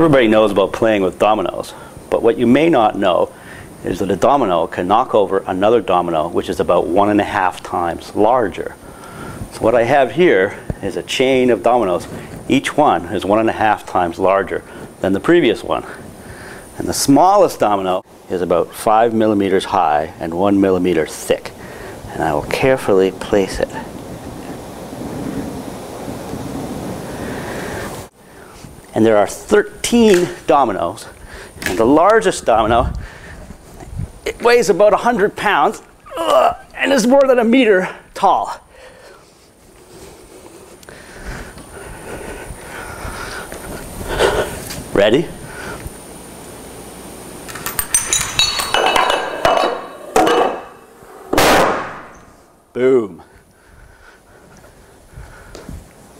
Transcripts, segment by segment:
Everybody knows about playing with dominoes, but what you may not know is that a domino can knock over another domino which is about one and a half times larger. So what I have here is a chain of dominoes. Each one is one and a half times larger than the previous one. And the smallest domino is about five millimeters high and one millimeter thick. And I will carefully place it and there are 13 dominoes. And the largest domino, it weighs about 100 pounds uh, and is more than a meter tall. Ready? Boom.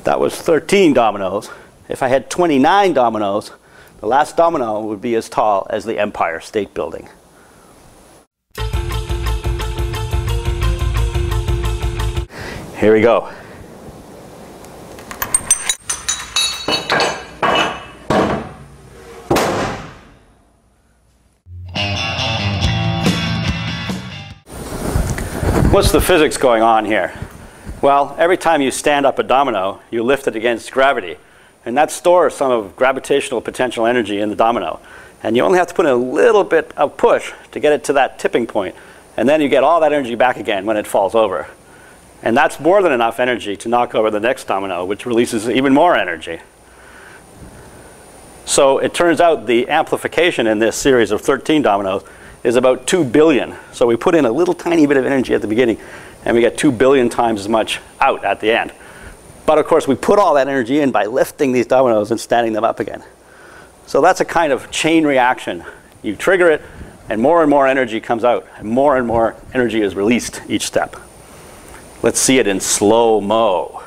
That was 13 dominoes. If I had 29 dominoes, the last domino would be as tall as the Empire State Building. Here we go. What's the physics going on here? Well, every time you stand up a domino, you lift it against gravity. And that stores some of gravitational potential energy in the domino. And you only have to put in a little bit of push to get it to that tipping point. And then you get all that energy back again when it falls over. And that's more than enough energy to knock over the next domino, which releases even more energy. So it turns out the amplification in this series of 13 dominoes is about 2 billion. So we put in a little tiny bit of energy at the beginning, and we get 2 billion times as much out at the end. But of course, we put all that energy in by lifting these dominoes and standing them up again. So that's a kind of chain reaction. You trigger it, and more and more energy comes out, and more and more energy is released each step. Let's see it in slow-mo.